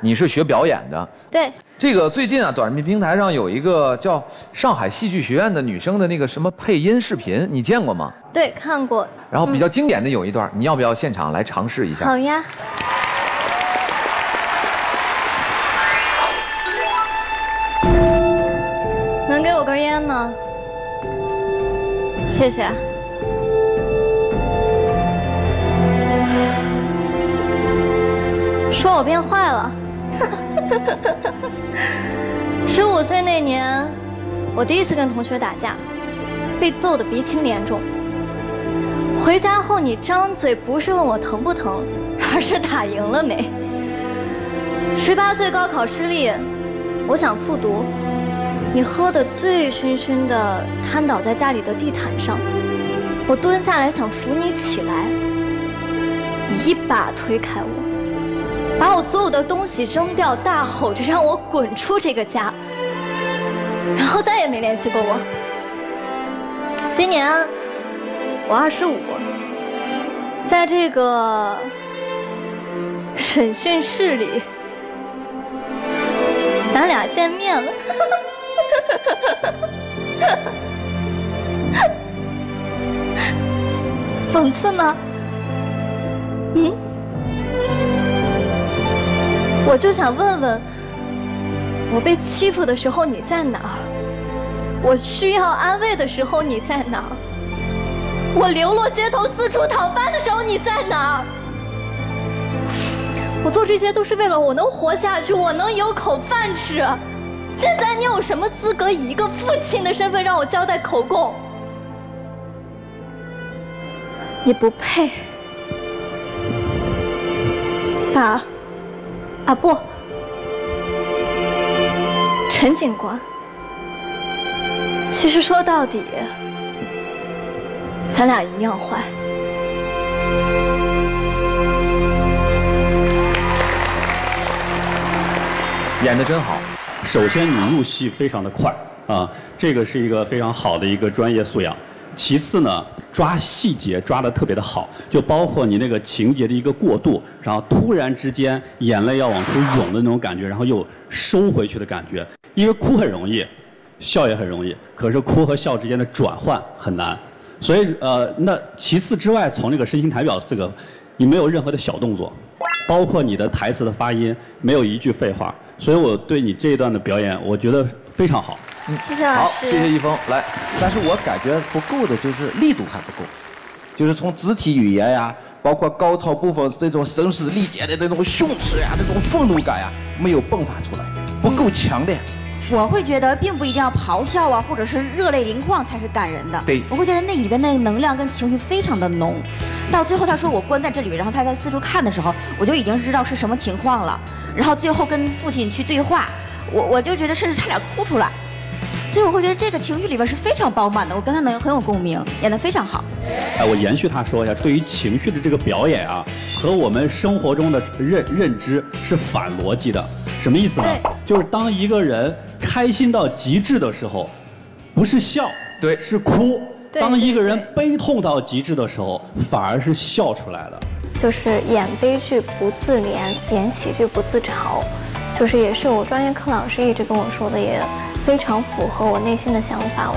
你是学表演的，对，这个最近啊，短视频平台上有一个叫上海戏剧学院的女生的那个什么配音视频，你见过吗？对，看过。然后比较经典的有一段，你要不要现场来尝试一下？好呀。能给我根烟吗？谢谢。说我变坏了。十五岁那年，我第一次跟同学打架，被揍得鼻青脸肿。回家后，你张嘴不是问我疼不疼，而是打赢了没。十八岁高考失利，我想复读，你喝得醉醺醺的瘫倒在家里的地毯上，我蹲下来想扶你起来，你一把推开我。把我所有的东西扔掉，大吼着让我滚出这个家，然后再也没联系过我。今年我二十五，在这个审讯室里，咱俩见面了，讽刺吗？嗯。我就想问问，我被欺负的时候你在哪儿？我需要安慰的时候你在哪儿？我流落街头四处讨饭的时候你在哪儿？我做这些都是为了我能活下去，我能有口饭吃。现在你有什么资格以一个父亲的身份让我交代口供？你不配，爸。啊不，陈警官，其实说到底，咱俩一样坏。演的真好。首先，你入戏非常的快啊，这个是一个非常好的一个专业素养。其次呢，抓细节抓得特别的好，就包括你那个情节的一个过渡，然后突然之间眼泪要往出涌的那种感觉，然后又收回去的感觉。因为哭很容易，笑也很容易，可是哭和笑之间的转换很难。所以呃，那其次之外，从这个身心台表四个，你没有任何的小动作，包括你的台词的发音，没有一句废话。所以我对你这一段的表演，我觉得非常好。谢谢老师。好，谢谢一峰。来，但是我感觉不够的就是力度还不够，就是从肢体语言呀，包括高潮部分这种声嘶力竭的那种凶持呀，那种愤怒感呀，没有迸发出来，不够强烈。我会觉得，并不一定要咆哮啊，或者是热泪盈眶才是感人的。对，我会觉得那里边那个能量跟情绪非常的浓。到最后他说我关在这里面，然后他在四处看的时候，我就已经知道是什么情况了。然后最后跟父亲去对话，我我就觉得甚至差点哭出来。所以我会觉得这个情绪里边是非常饱满的，我跟他能很有共鸣，演得非常好。哎，我延续他说一下，对于情绪的这个表演啊，和我们生活中的认认知是反逻辑的。什么意思呢？就是当一个人开心到极致的时候，不是笑，对，是哭；当一个人悲痛到极致的时候，反而是笑出来的。就是演悲剧不自怜，演喜剧不自嘲，就是也是我专业课老师一直跟我说的，也非常符合我内心的想法。